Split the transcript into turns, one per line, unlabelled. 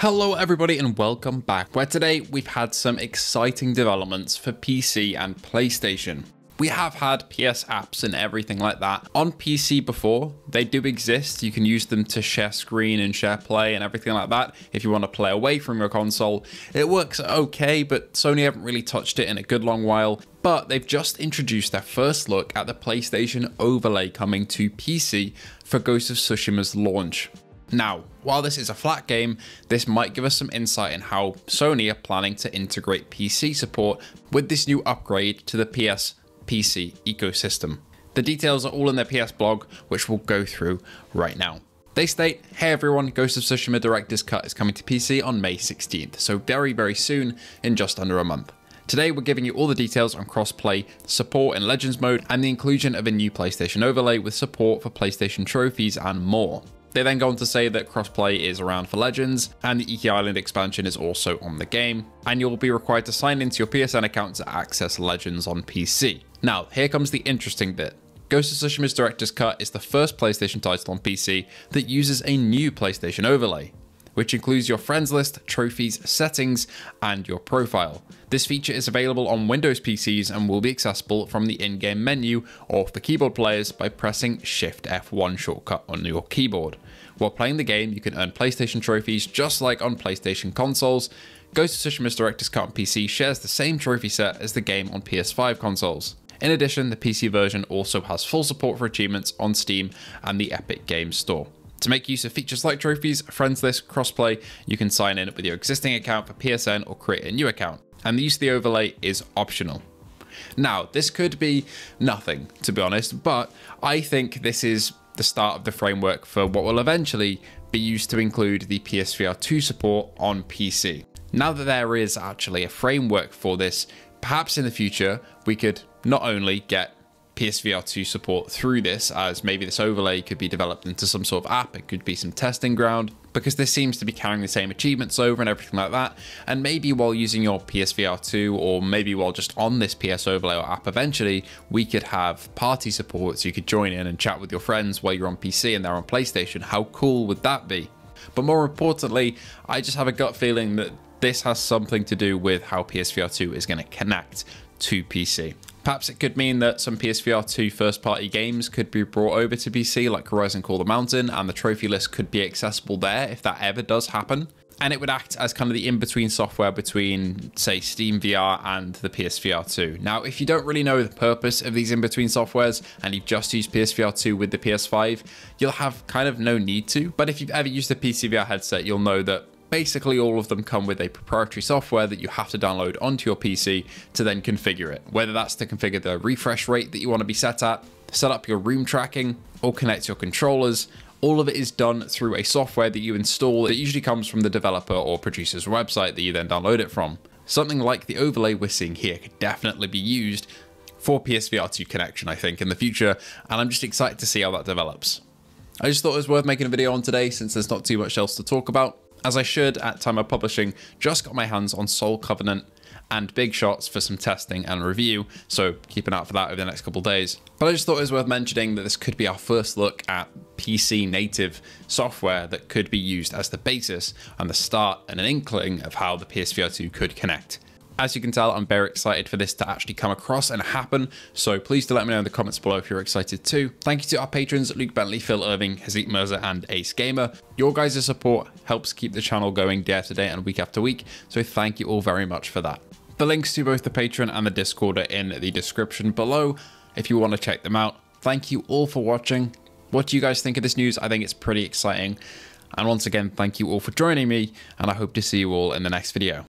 Hello everybody and welcome back, where today we've had some exciting developments for PC and PlayStation. We have had PS apps and everything like that on PC before. They do exist. You can use them to share screen and share play and everything like that if you want to play away from your console. It works okay, but Sony haven't really touched it in a good long while. But they've just introduced their first look at the PlayStation overlay coming to PC for Ghost of Tsushima's launch. Now, while this is a flat game, this might give us some insight in how Sony are planning to integrate PC support with this new upgrade to the PS PC ecosystem. The details are all in their PS blog, which we'll go through right now. They state, hey everyone, Ghost of Tsushima Director's Cut is coming to PC on May 16th, so very very soon, in just under a month. Today we're giving you all the details on crossplay, support in Legends mode, and the inclusion of a new PlayStation overlay with support for PlayStation trophies and more. They then go on to say that crossplay is around for Legends, and the Iki Island expansion is also on the game, and you'll be required to sign into your PSN account to access Legends on PC. Now, here comes the interesting bit. Ghost of Tsushima's Director's Cut is the first PlayStation title on PC that uses a new PlayStation overlay which includes your friends list, trophies, settings, and your profile. This feature is available on Windows PCs and will be accessible from the in-game menu or for keyboard players by pressing Shift F1 shortcut on your keyboard. While playing the game, you can earn PlayStation trophies just like on PlayStation consoles. Ghost of Tsushima's Director's Cut on PC shares the same trophy set as the game on PS5 consoles. In addition, the PC version also has full support for achievements on Steam and the Epic Games Store. To make use of features like trophies, friends list, crossplay, you can sign in with your existing account for PSN or create a new account. And the use of the overlay is optional. Now, this could be nothing, to be honest, but I think this is the start of the framework for what will eventually be used to include the PSVR 2 support on PC. Now that there is actually a framework for this, perhaps in the future we could not only get PSVR 2 support through this, as maybe this overlay could be developed into some sort of app, it could be some testing ground, because this seems to be carrying the same achievements over and everything like that. And maybe while using your PSVR 2, or maybe while just on this PS overlay or app eventually, we could have party support so you could join in and chat with your friends while you're on PC and they're on PlayStation. How cool would that be? But more importantly, I just have a gut feeling that this has something to do with how PSVR 2 is going to connect to PC. Perhaps it could mean that some PSVR 2 first party games could be brought over to PC, like Horizon Call the Mountain, and the trophy list could be accessible there if that ever does happen. And it would act as kind of the in between software between, say, Steam VR and the PSVR 2. Now, if you don't really know the purpose of these in between softwares and you've just used PSVR 2 with the PS5, you'll have kind of no need to. But if you've ever used a PCVR headset, you'll know that Basically, all of them come with a proprietary software that you have to download onto your PC to then configure it. Whether that's to configure the refresh rate that you want to be set at, set up your room tracking, or connect your controllers, all of it is done through a software that you install that usually comes from the developer or producer's website that you then download it from. Something like the overlay we're seeing here could definitely be used for PSVR 2 connection, I think, in the future, and I'm just excited to see how that develops. I just thought it was worth making a video on today since there's not too much else to talk about as I should at time of publishing, just got my hands on Soul Covenant and Big Shots for some testing and review, so keep an eye out for that over the next couple days. But I just thought it was worth mentioning that this could be our first look at PC native software that could be used as the basis and the start and an inkling of how the PSVR 2 could connect. As you can tell, I'm very excited for this to actually come across and happen, so please do let me know in the comments below if you're excited too. Thank you to our patrons, Luke Bentley, Phil Irving, Hazik Mirza, and Ace Gamer. Your guys' support helps keep the channel going day after day and week after week, so thank you all very much for that. The links to both the Patreon and the Discord are in the description below if you want to check them out. Thank you all for watching. What do you guys think of this news? I think it's pretty exciting. And once again, thank you all for joining me, and I hope to see you all in the next video.